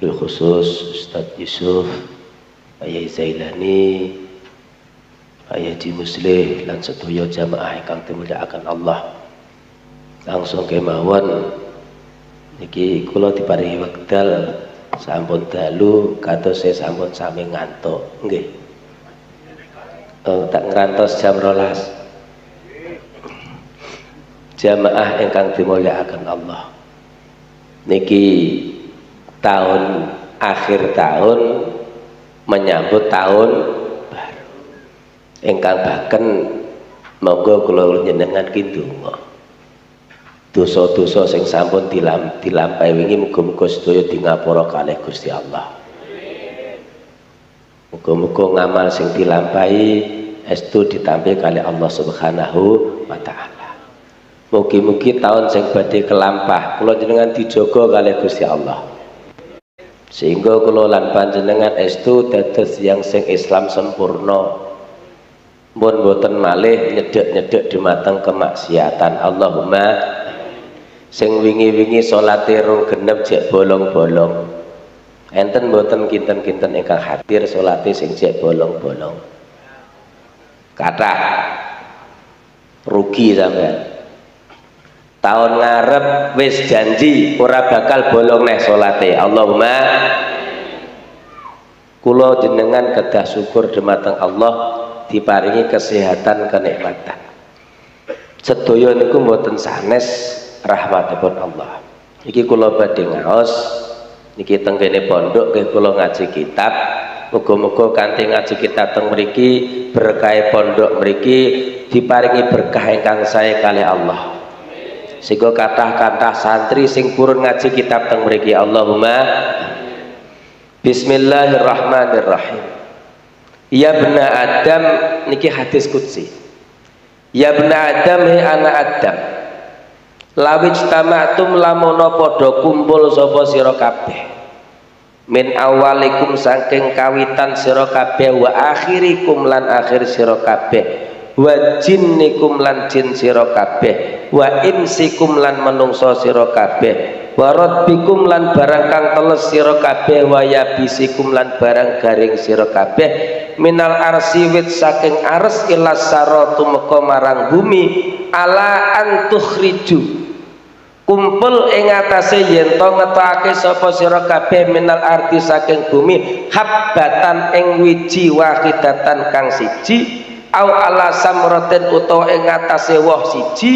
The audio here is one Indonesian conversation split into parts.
bil khusus Ustaz Yusuf, Ayah Zailani, Ayah Ji Muslih lan sedaya jamaah ingkang dimulyakaken Allah. Langsung kemawon. Niki kula diparingi wekdal. Sampun dalu kados saya sampun sami ngantuk. Nggih. Oh, tak ngerantos jam rolas. Jamaah ingkang dimulyakaken Allah. Niki tahun akhir tahun menyambut tahun baru. Ingkang bahkan monggo kula njenengan kidonga dosa-dosa sing sampun dilam, dilampahi wingi muga-muga sedaya di ngapura kalih Gusti Allah. Muga-muga ngamal sing dilampahi estu ditampi kali Allah Subhanahu wa taala. Mugi-mugi tahun sing badhe kelampah kula jenengan dijaga kalih Gusti Allah. Sehingga kula lan panjenengan estu dados yang sing Islam sempurna. Mun boten malih nyedek-nyedek dumateng kemaksiatan. Allahumma sing wingi-wingi salate rong genep jek bolong-bolong. Enten boten kinten-kinten ingkang hadir salate sing jek bolong-bolong. Kata rugi sampean tahun ngarep wis janji ora bakal bolong neh salate. Allahumma kula jenengan kedah syukur dumateng Allah diparingi kesehatan kenikmatan. Sedaya niku mboten sanes rahmatipun Allah. Iki kula badhe ngaos niki tenggene pondok nggih kula ngaji kitab. Muga-muga kanthi ngaji kita teng mriki berkah pondok mriki diparingi berkah ingkang sae kali Allah sehingga kata-kata santri sing purun ngaji kitab teng mriki Allahumma Bismillahirrahmanirrahim. Ya bena Adam niki hadis kutsi Ya bena Adam he anak Adam. Lawij tamatum lamono podo kumpul sapa sira kabeh. Min awalikum saking kawitan sira kabeh wa akhirikum lan akhir sira kabeh wa jinnikum lan jin sira kabeh. Wa insikum lan menungso sira kabeh. Wa rabbikum lan barang kang teles sira kabeh. Wa yabisikum lan barang garing sira kabeh. Minal arsi wit saking ars ila saratu meka marang bumi. Ala antukhriju kumpul ing atase yen to ngetokake sapa sira kabeh minal arti saking bumi. Habbatan ing wiji wahidatan kang siji au ala samratin utawa ing ngatasé woh siji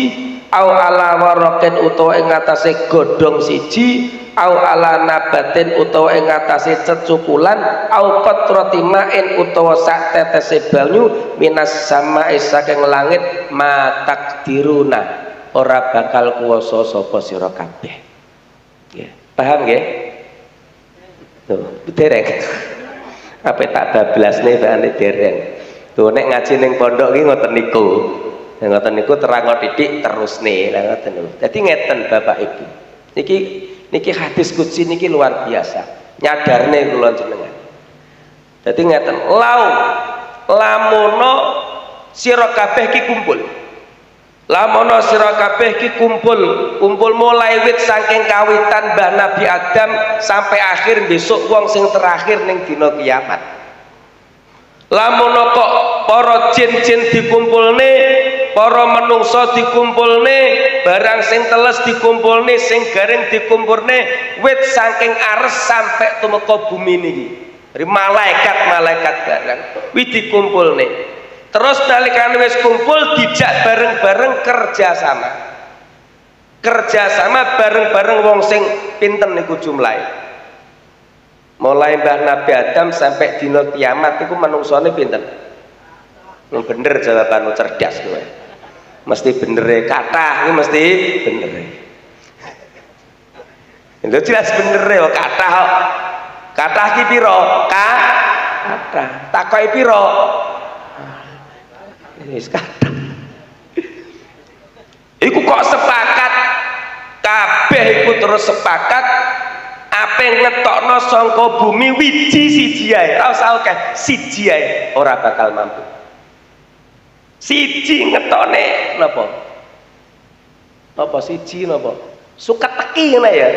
au ala warakin utawa ing ngatasé godhong siji au ala nabatin utawa ing ngatasé cecukulan au qatrati ma'in utawa sak tetese banyu minas samae saking langit ma takdiruna. Ora bakal kuwasa sapa sira kabeh. Nggih paham nggih? Tuh dereng. Apa tak bablasne bahane dereng Tuh nek ngaji ning pondok iki ngoten niku. Ngoten niku terang titik terus nih, ngoten niku. Dadi ngeten Bapak Ibu. Niki niki hadis kutsi niki luar biasa. Nyadarne kula jenengan. Dadi ngeten, lau lamono sira ki kumpul. Lamono sira ki kumpul, kumpul mulai wit saking kawitan Mbah Nabi Adam sampai akhir besok wong sing terakhir ning dina kiamat lamun kok para jin-jin dikumpulne para menungso dikumpulne barang sing teles dikumpulne sing garing dikumpulne wit saking ares sampai tumeka bumi niki dari malaikat-malaikat barang wit dikumpulne. Terus nalikane wis kumpul dijak bareng-bareng kerja sama. Kerja sama bareng-bareng wong sing pinten niku jumlahe mulai Mbah Nabi Adam sampai dino kiamat itu menungsone pinten? Bener jawabanmu cerdas gue mesti bener kata ini mesti bener itu jelas bener ya kata kata ki piro? Ka? Kata takoi piro? Ini kata iku kok sepakat? Kabeh iku terus sepakat apa ngetokno sangka bumi wiji siji ae. Ora usah akeh siji ae ora bakal mampu. Siji ngetokne napa? Napa siji napa? Suka teki ngene ya.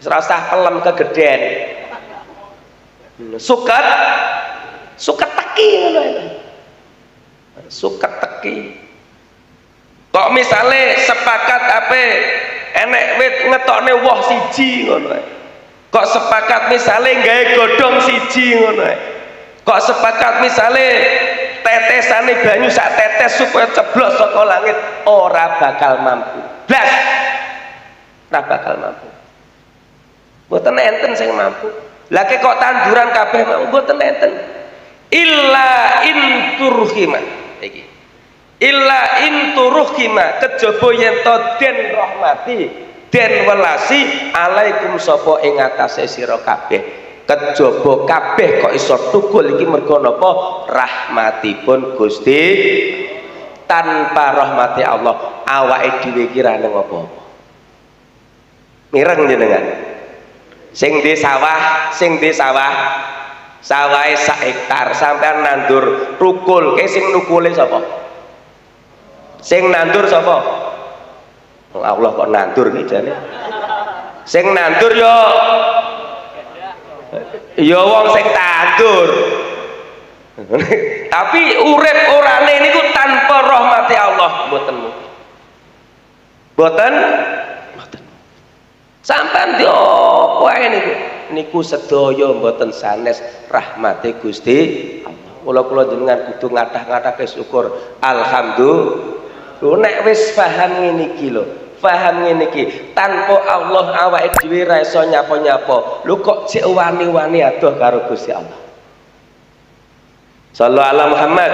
Serasa pelem kegeden suket suket teki ngono suket teki. Kok misalnya sepakat apa enek wit ngetokne woh siji ngono kok sepakat misalnya gawe godong siji ngono kok sepakat misalnya tetesane banyu sak tetes supaya ceblos saka langit ora bakal mampu. Blas! Ora bakal mampu. Mboten enten sing mampu. Lagi kok tanduran kabeh mau mboten enten. Illa in turhima. Iki. Illa in turhima kejaba yen rahmati den welasi alaikum sapa ing atase sira kabeh. Kejaba kabeh kok iso tukul iki mergo napa? Rahmatipun Gusti. Tanpa rahmati Allah awake dhewe kira nang apa-apa. Mireng jenengan. Sing di sawah sing di sawah. Sawahe sak hektar sampean nandur rukul. Ke sing nukule sapa? Sing nandur sapa Allah kok nandur nih jane? Sing nandur yo. Yo wong sing tandur. Tapi urip orane niku tanpa rahmati Allah. Mboten mboten? Sampean di apa ae niku? Niku sedaya mboten sanes rahmate Gusti Allah. Kula kula jenengan kudu ngadah-ngadahke syukur. Alhamdulillah. Nek wis paham ngene iki lho paham ngene iki tanpa Allah awake dhewe ra iso nyapa-nyapa. Lho kok sik wani-wani adoh karo Gusti Allah? Sallallahu ala Muhammad.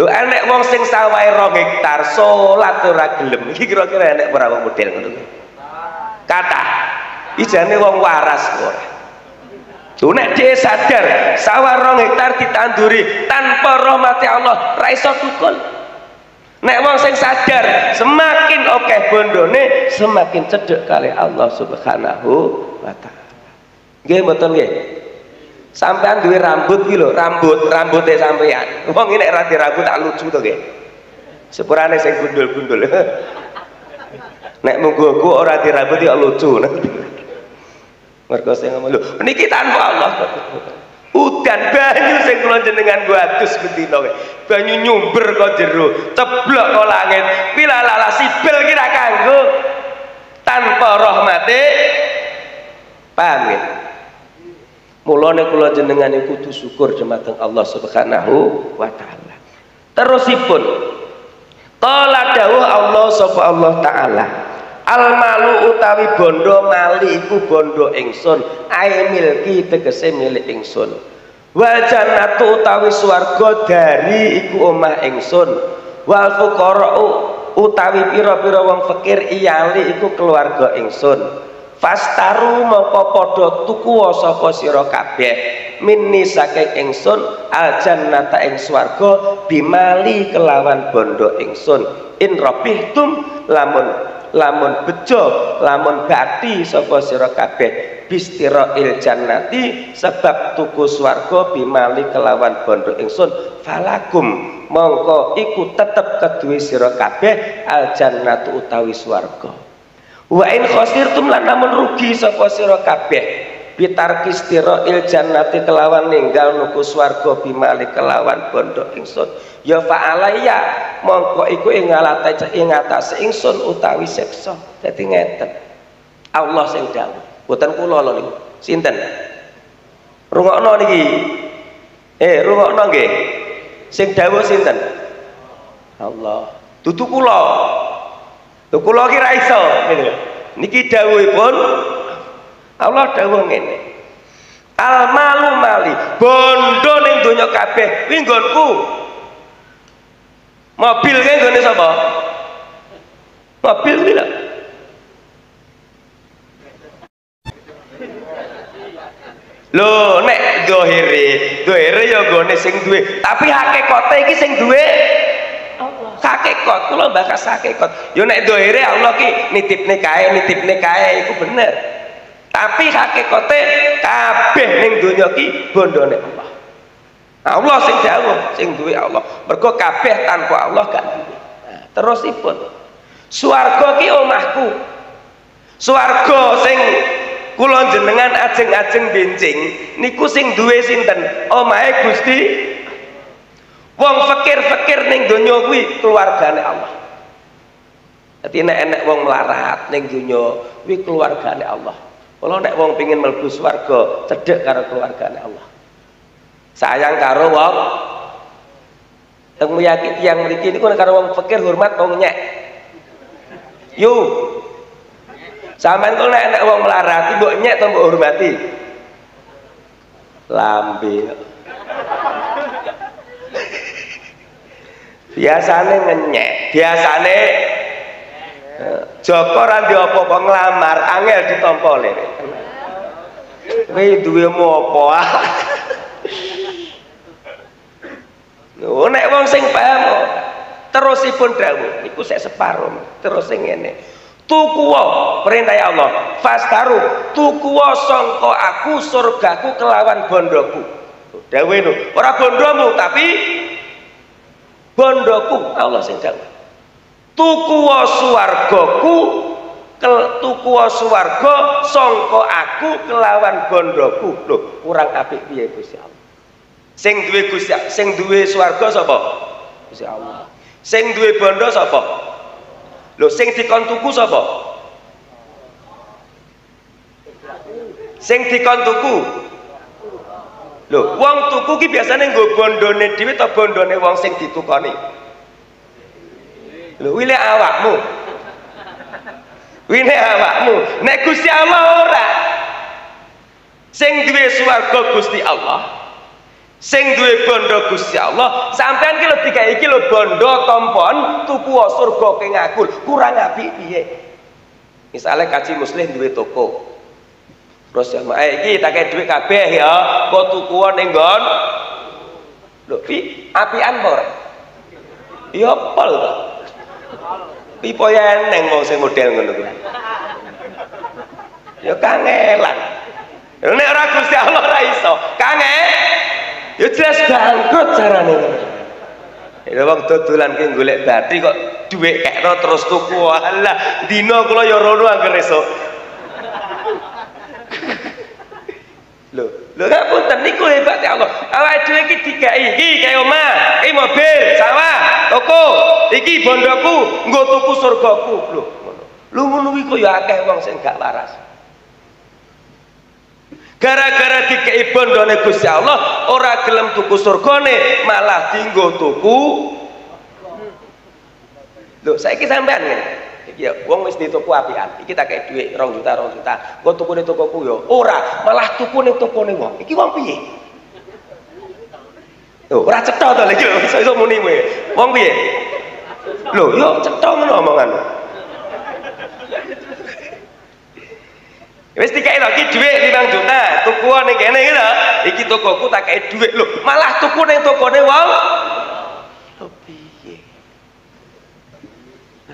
Lho enek wong sing sawahe 2 hektar salat ora gelem. Iki kira-kira enek ora model ngono kata ijane wong waras ora. Tuh nek dia sadar sawah rong hektar ditanduri tanpa rahmati Allah ra iso tukul. Nek wong sing sadar semakin oke bondone semakin cedek kali Allah Subhanahu wa taala. Nggih mboten nggih. Sampean duwe rambut iki lho, rambut, rambuté sampean. Wong ini nek ra rambut tak lucu to nggih. Sepurane sing gundul-gundul. nek munggu ora dirambut ya lucu mergo sing ngomong lho niki tanpa Allah udan banyu sing kula jenengan adus bendina banyu nyumber kok jero ceblok kok langit. Pilalala sibil kira kanggo. Tanpa rahmate. Paham ya? Mulane kula jenengan kudu syukur dumateng Allah Subhanahu wa taala. Terusipun qala dawuh Allah sapa Allah taala Almalu utawi bondo mali iku bondo ingsun. Ae milki tegese milik ingsun. Wal jannatu utawi swarga dari iku omah ingsun. Wal fuqara'u utawi pira-pira wong fakir iyali iku keluarga ingsun. Fastaru mongko padha tuku sapa sira kabeh. Minni saking ingsun al jannata ing swarga bimali kelawan bondo ingsun. In rabihtum lamun lamun bejo lamun bati sapa sira kabeh il jannati sebab tuku swarga bimali kelawan bondo ingsun falakum mongko iku tetep keduwe sira kabeh al jannatu utawi swarga. Wa in khasirtum lan namun rugi sapa sira kabeh bitar kistiro il jannati kelawan ninggal nuku swarga bimali kelawan bondo ingsun. Ya fa'alaya mongko iku ing ngalate ing atase utawi siksa. Dadi ngeten. Allah sing dawuh. Boten kula lho niku. Sinten? Rungokno niki? Eh rungokno nggih. Sing dawuh sinten? Allah. Dudu kula. Lho kula ki ra iso. Niki dawuhipun Allah dawuh ngene al malu mali. Bondo ning donya kabeh. Kuwi nggonku? Mobil kae nggone sapa? Mobil kuwi lho. Nek dohire, dohire ya gone sing duwe, tapi hakikate iki sing duwe Allah. Kula bakas hakikat. Yo nek dohire Allah ki nitipne kae, nitipne kae iku bener tapi hakikate kabeh ning donya ki bondone Allah. Allah sing dawuh sing duwe Allah. Mergo kabeh tanpa Allah gak duwe. Nah, terusipun. Swarga ki omahku. Swarga sing kula jenengan ajeng-ajeng benjing niku sing duwe sinten? Omahe Gusti wong fakir-fakir ning donya kuwi keluargane Allah. Dadi nek wong melarat ning donya kuwi keluargane Allah kalau nek wong pengin mlebu swarga cedhek karo keluargane Allah sayang karo wong yang meyakini yang mriki niku karo wong fakir hormat wong nyek yuk Sampeyan kok nek nek wong melarat mbok nyek to mbok hormati. Lambe. Biasane ngenyek, biasane Joko ra ndek apa-apa nglamar, angel ditampa lere. Kowe duwe apa? Lho nek wong sing paham terusipun dawuh niku sik separo terus sing ngene tukuwa perintah ya Allah fastaru tukuwa sangka aku surgaku kelawan bondoku dawe no ora bondomu tapi bondoku Allah sing dawuh tukuwa swargaku kel tukuwa swarga sangka aku kelawan bondoku lho kurang apik piye Gusti Allah sing duwe Gusti sing duwe swarga sapa Gusti Allah sing duwe bondo sapa Lho sing dikon tuku sapa? Sing dikon tuku. Lho, wong tuku ki biasane nggo bondone dhewe ta bondone wong sing ditukoni? Lho, wile awakmu. Wile awakmu. Nek Gusti Allah ora. Sing duwe swarga Gusti Allah sing duwe bondo Gusti Allah sampean ki lho digawe iki lho bondo tompon tuku surga ke ngakul kurang apik piye misale kaji muslim duwe toko terus ya eh iki tak duit kabeh ya kok tuku ning nggon lho pi apian apa iya pol to pipo ya neng mau sing model ngono kuwi. Ya kangelan nek ora Gusti Allah ora iso. Kangen? Ya jelas bangkrut carane. Ya wong dodolan ki golek bathi kok dhuwit kekno terus tuku. Alah, dina kula ya rono anggere esuk. Lho, lho ngapunten niku hebat ya Allah. Awake dhewe iki dikai iki kaya omah, iki mobil, sawah, toko, iki bondoku, nggo tuku surgaku. Lho, ngono. Lho ngono kuwi kok ya akeh wong sing gak waras gara-gara dikei bondone Gusti Allah ora gelem tuku surgane malah dinggo tuku lho saiki sampean ngene ya wis di toko apian. Iki tak kei dhuwit 2 juta 2 juta. Kok tukune tokoku ya ora malah tukune tokone wong. Iki wong piye? Lho ora cetha to lagi iso iso muni wong piye? Lho yo cetha ngono omongan. Wis dikai lho iki dhuwit 5 juta, tuku ning kene iki lho. Iki tokoku tak kei dhuwit lho. Malah tuku ning tokone wong. Lho piye?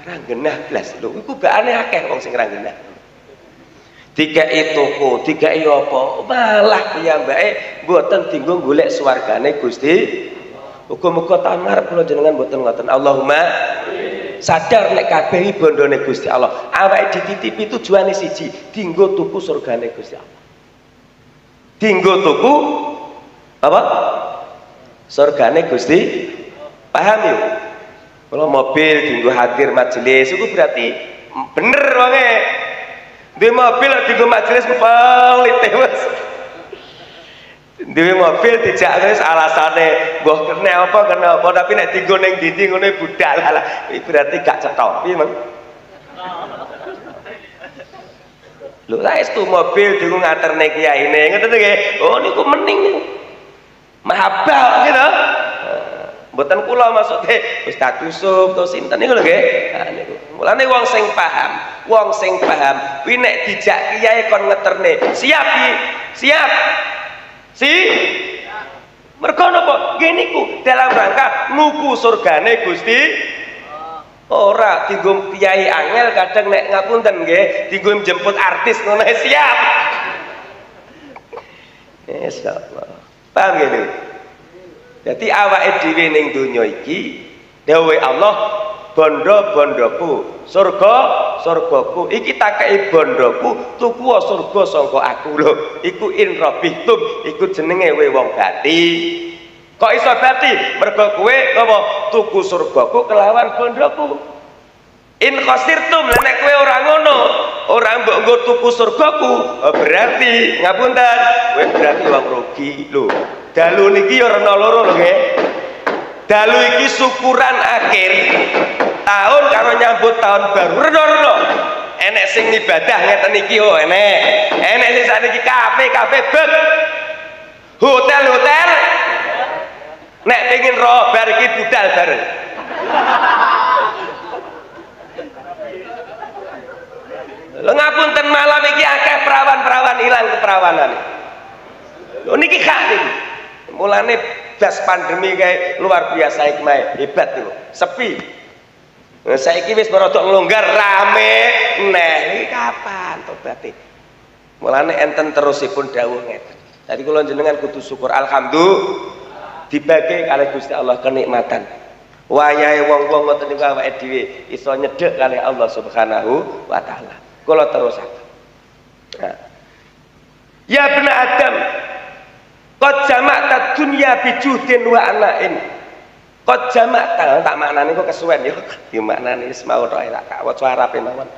Ora genah blas lho. Iku bakane akeh wong sing ora genah. Dikai toko, dikai apa? Malah piyambake mboten dinggo golek swargane Gusti. Muga-muga tamar kula jenengan mboten ngoten. Allahumma sadar nek kabeh bondone Gusti Allah awake dititipi tujuane siji dinggo tuku surgane Gusti Allah dinggo tuku apa surgane Gusti paham yuk kalau mobil dinggo hadir majelis itu berarti bener wonge di mobil dinggo majelis pelite mas. Dewi mobil dijak wis alasane mbah kena apa kena apa? Tapi nek dienggo ning ndi ngene budal lah berarti gak cetok piye Mang Lho saestu mobil dienggo ngaterne kiyaine ngoten nggih? Oh niku mending niku mahabal gitu mboten kula maksude Ustaz Yusuf to sinten niku lho nggih. Mulane wong sing paham wong sing paham kuwi nek dijak kiai kon ngeterne siap siap. Si? Mergo napa? Geniku dalam rangka nuku surgane Gusti. Ora dienggo kiai angel kadang nek ngapunten nggih dienggo jemput artis ngono siap. Insyaallah paham nggih jadi awake dhewe ning donya iki Allah bondo-bondoku surga surgaku. Iki tak kei bondoku tuku surga sangka aku. Lho iku in rabbitum iku jenenge we wong bati. Kok iso bati? Mergo kowe apa? Tuku surgaku kelawan bondoku in khasirtum lha nek kowe ora ngono ora mbok nggo tuku surgaku oh, berarti ngapunten kowe berarti wong rugi lho. Dalu niki ya rena loro lho dalu iki syukuran akhir tahun karo nyambut tahun baru. Reno-reno enek sing ibadah ngeten iki oh enek. Enek sing saniki kafe kafe bet. Hotel-hotel. Nek pengin roh bar budal bareng ngapunten malam iki akeh perawan-perawan ilang keperawanan. Lho niki hak. Mulane gas pandemi kayak luar biasa hikmah hebat lho. Sepi. Nah, saiki wis merodok nglonggar rame neh iki kapan tobaté? Mulane enten terusipun dawuh. Jadi kula jenengan kudu syukur alhamdulillah dibagi kali Gusti Allah kenikmatan. Wayahe wong-wong ngoten niku awake dhewe iso nyedhek kali Allah Subhanahu wa taala. Kula terusaken. Nah. Ya bena Adam, qad jama'ta dunya bijuhdin wa ana'in. Qad jama'ta tak maknane kok kesuwen ya. Ya maknane wis mau tok tak kawaca Arabe mawon.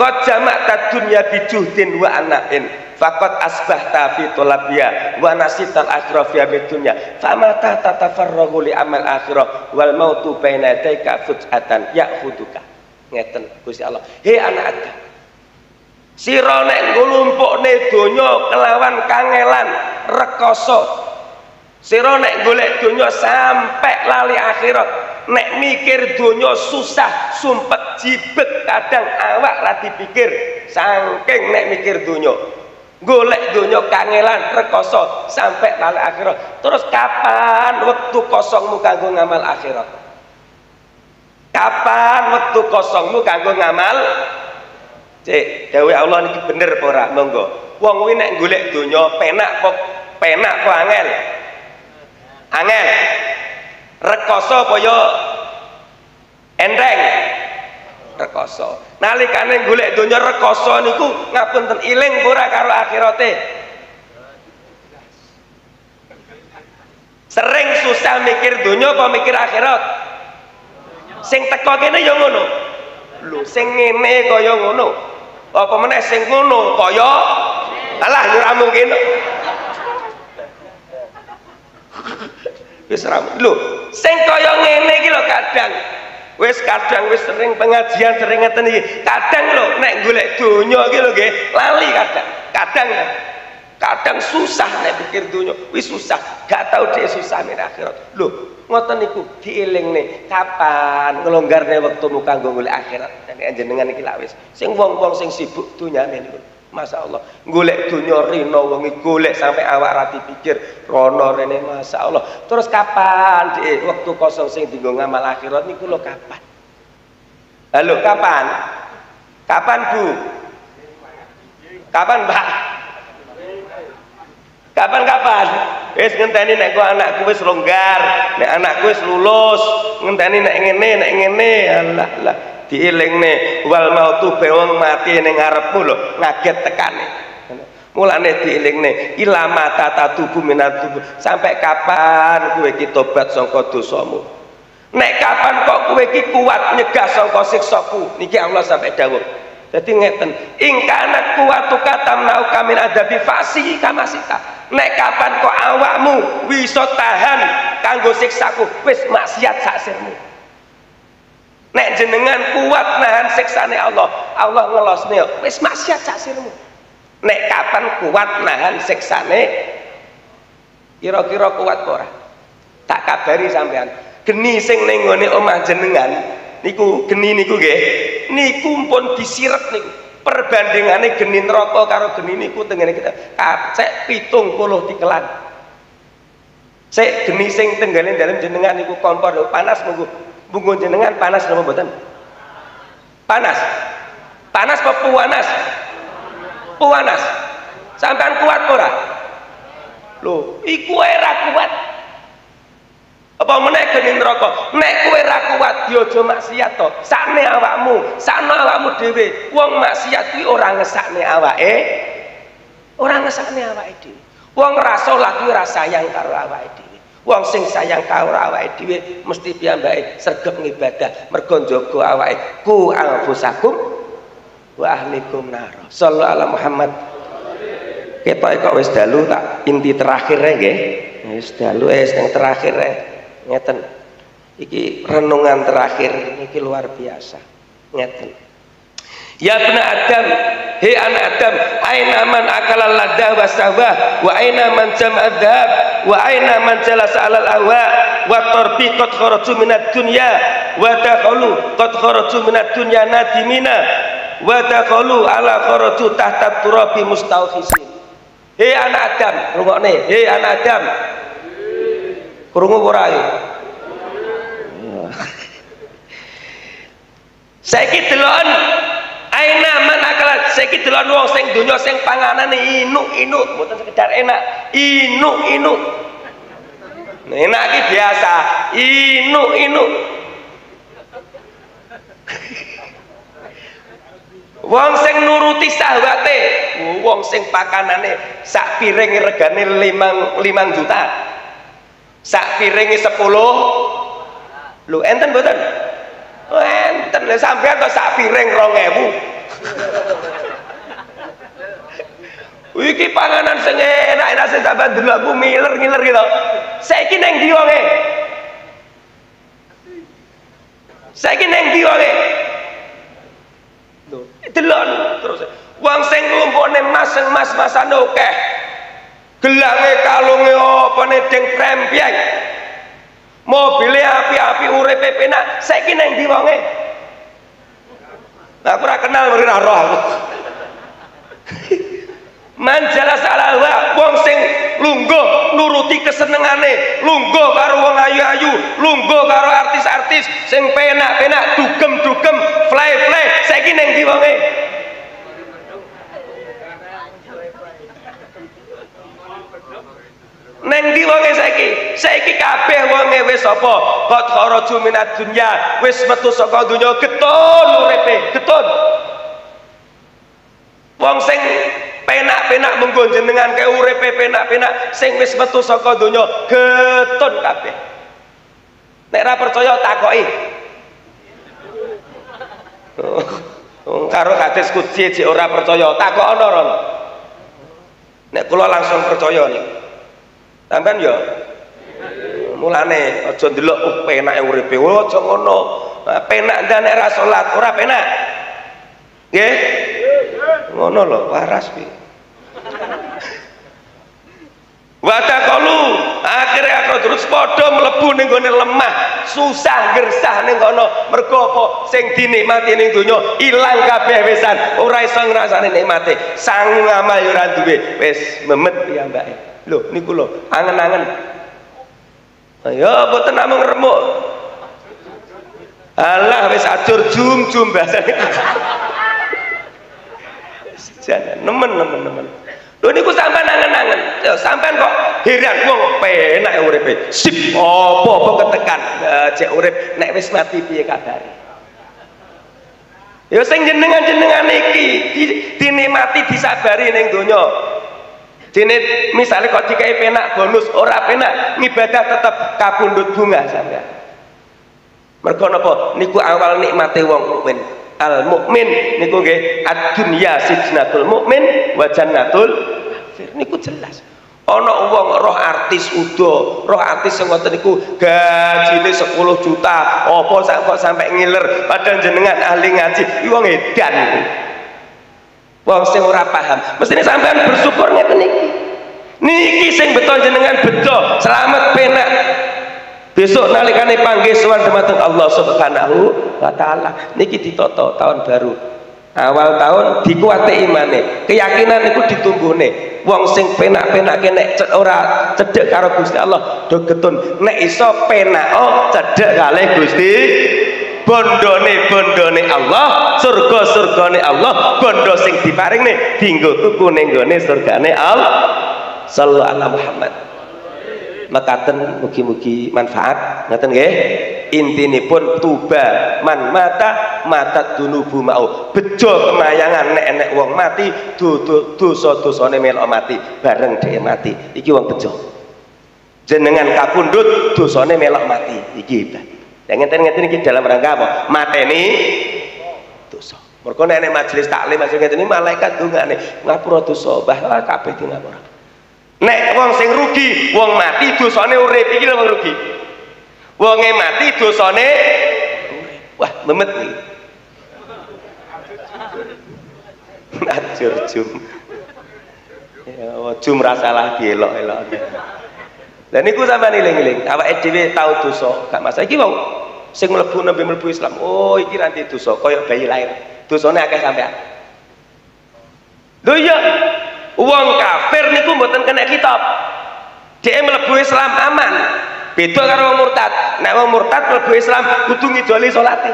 Qad jama'ta dunya bijuhdin wa ana'in. Faqad asbahta fi tulabiya wa nasital akhirah fi dunya. Famata tatafarragu li amal akhirah wal mautu baina yadayka fujatan ya'khuduka. Ngeten Gusti Allah. Hei anak Adam, Sira nek nglumpukne donya kelawan kangelan rekoso. Sira nek golek donya sampe lali akhirat. Nek mikir donya susah, sumpet jibet kadang awak ra dipikir. Saking nek mikir donya. Golek donya kangelan rekoso sampe lali akhirat. Terus kapan waktu kosongmu kanggo ngamal akhirat? Kapan waktu kosongmu kanggo ngamal Cek, dawe Allah niki bener apa ora? Monggo. Wong kuwi nek golek donya penak kok penak kok angel. Angel. Rekoso apa ya enteng? Rekoso. Nalikane golek donya rekoso niku ngapunten iling ora karo akhirate. Sering susah mikir donya apa mikir akhirat? Sing teko kene ya ngono. Lho, sing ngene kaya ngono apa meneh sing ngono kaya alah yo ora mungkin. Wis ora lho sing kaya ngene iki lho kadang. Wis kadang wis sering pengajian sering ngeten iki. Kadang lho nek golek donya iki lho nggih lali kadang. Kadang kadang susah nek pikir donya wis susah. Gak tau dhek susah nek akhirat. Lho ngoten niku dielingne kapan nglonggarne wektumu kanggo golek akhirat? Nek jenengan iki lak wis. Sing wong-wong sing sibuk dunyane niku. Masya Allah golek dunya rino wengi golek sampai awak ra dipikir. Rono rene Masya Allah terus kapan dek? Waktu kosong sing dienggo ngamal akhirat niku lho kapan? Halo kapan? Kapan Bu? Kapan Mbak Kapan-kapan? Wis ngenteni nek kok anakku wis longgar, nek anakku wis lulus, ngenteni nek ngene, nek ngene, Allah Allah. Dielingne wal mautu bewong mati ning ngarepmu lho, ngaget tekane. Mulane dielingne ilama tata tubuh minat tubuh. Sampai kapan kowe iki tobat saka dosamu? Nek kapan kok kowe iki kuat nyegah saka siksaku? Niki Allah sampai dawuh. Jadi ngeten, ingkana kuatu kata menau kamin ada bifasi kamasita. Nek kapan kok awakmu wiso tahan kanggo siksaku, wis maksiat saksirmu. Nek jenengan kuat nahan siksane Allah, Allah ngelosne wis maksiat saksirmu. Nek kapan kuat nahan siksane kira-kira kuat ora? Tak kabari sampean. Geni sing ning omah jenengan niku geni niku nggih. Niku pun disirep niku. Perbandingane geni neraka karo geni niku tengene kita. Kacek pitung puluh tikelan sik geni sing tenggane dalam jenengan niku kompor. Panas munggu munggu jenengan panas napa mboten? Panas. Panas apa puanas? Puanas. Sampean kuat ora? Lho iku era kuat apa meneh geni neraka? Nek kowe ra kuat ya maksiat to. Sakne awakmu sakno awakmu dhewe. Wong maksiat kuwi ora ngesakne awake. Ora ngesakne awake dhewe. Wong ra salat kuwi ora sayang karo awake dhewe. Wong sing sayang karo awake dhewe mesti piyambake sregep ngibadah mergo njaga awake. Ku anfusakum wa ahlikum nar sallallahu ala Muhammad. Ketok kok wis dalu tak? Inti terakhir nggih. Wis dalu wis yang terakhir ngeten iki renungan terakhir iki luar biasa ngeten Ya bena Adam, he anak Adam, aina man akala ladah wa sahwah, wa aina man jam'a dhahab, wa aina man jalasa alal ahwa, wa tarbi qad kharaju minad dunya, wa dakhalu qad kharaju minad dunya nadimina, wa dakhalu ala kharaju tahta turabi mustawkhisin. He anak Adam, rungokne, he anak Adam. Krungu ora Saiki delon aina man akal saiki delon wong sing donya sing panganane inuk-inuk mboten sekedar enak. Inuk-inuk. Enak iki biasa. Inuk-inuk. Wong sing nuruti sahwate wong sing pakanane sak piring regane 5 5 juta sak piringe 10 lho enten mboten? Enten. Lho sampean kok sak piring 2000 iki panganan sing enak-enak sing sampean aku miler-miler gitu saiki ning ndi wonge? Saiki ning ndi wonge? Lho delok terus. Wong sing nglumpukne mas sing mas-masane akeh gelange kalunge apa ne deng krempyeng mobile api-api uripe penak saiki nang ndi wonge nah, aku ora kenal ora roh aku. Manjala salawa wong sing lungguh nuruti kesenengane. Lungguh karo wong ayu-ayu lungguh karo artis-artis sing penak-penak dugem-dugem fly-fly saiki nang ndi Neng di wonge saiki? Saiki kabeh wonge wis apa? Qad kharaju minad dunya, wis metu saka donya getun uripe, getun. Wong sing penak-penak menggo jenengan ke uripe penak-penak sing wis metu saka donya getun kabeh. Nek ora percaya takoki. Oh, karo hadis kudsi ora percaya, takokno ron. Nek kula langsung percaya nih. Sampeyan ya mulane aja ndelok uh penake uripe oh, aja ngono penak dan nek ra salat ora penak nggih ngono lho waras piye Watakalu akhirnya aku terus padha mlebu ning lemah, susah gersah ning kono. Mergo apa? Sing dinikmati ning donya ilang kabeh wisan, ora iso ngrasani nikmate. Sangu amal yo ora duwe. Wis memet piyambake. Loh niku lho, angen-angen. Ayo boten namung remuk. Alah wis ajur jum-jum bahasane. Jangan nemen nemen nemen. Lho niku sampean angen-angen. Yo sampean kok heran wong penak uripe. Sip apa-apa ketekan cek urip nek wis mati piye kabare. Ya sing jenengan-jenengan iki dinikmati disabari ning donya. Dene misalnya kok dikai penak bonus ora penak ngibadah tetap kapundut bunga sampean. Mergo napa? Niku awal nikmate wong mukmin. Al mukmin niku nggih ad-dunya sijnatul mukmin wa jannatul niku jelas. Ana wong roh artis udo, roh artis sing ngoten niku gajine 10 juta, apa kok sampai ngiler padahal jenengan ahli ngaji, wong edan niku. Wong sing ora paham, mestine sampean bersyukur ngeten iki. Niki sing beton jenengan beto, selamat penak. Besok nalikane panggih sowan dumateng Allah Subhanahu wa taala. Niki ditoto tahun baru. Awal tahun dikuate imane, keyakinan niku ditumbuhne. Wong sing penak-penake nek ora cedhek karo Gusti Allah do getun. Nek iso penak oh cedhek kalih Gusti bondone bondone Allah surga surgane Allah bondo sing diparingne dinggo tuku ning gone surgane Allah sallallahu alaihi Muhammad. Mekaten mugi-mugi manfaat. Ngoten nggih? Intinipun tuba man mata mata dunubu mau. Bejo kemayangan nek nek wong mati dosa-dosane melok mati bareng dhek mati. Iki wong bejo. Jenengan kapundhut dosane melok mati. Iki yang ngeten-ngeten iki dalam rangka apa? Mateni dosa. Mergo nek majelis taklim majelis ngeten iki malaikat dungane ngapura dosa? Bah kabeh ngapura nek wong sing rugi wong mati dosane urip. Iki lho wong rugi. Wonge mati dosane wah memet nih. Ajur jum. Ya jum rasalah dielok-elok dan niku sampean eling-eling awake dhewe tau dosa gak masalah. Iki wong sing mlebu nembe mlebu Islam. Oh iki nanti dosa kaya bayi lahir. Dosane akeh sampean. Lho iya wong kafir niku mboten kena kitab. Dia mlebu Islam aman. Beda karo wong murtad. Nek wong murtad mlebu Islam kudu ngidoli salate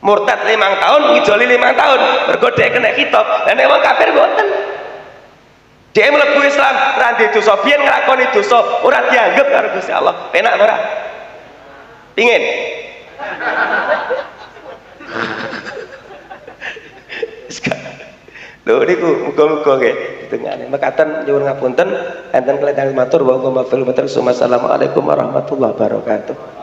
murtad limang tahun ngidoli limang tahun. Mergo kena kitab. Lan nek wong kafir mboten. Dia mlebu Islam ra ndek dosa. Biyen nglakoni dosa ora dianggap karo Gusti Allah. Penak ora? Pingin Lho niku muga-muga nggih dengane. Mekaten nyuwun ngapunten enten kelainan matur wa Assalamualaikum warahmatullahi wabarakatuh.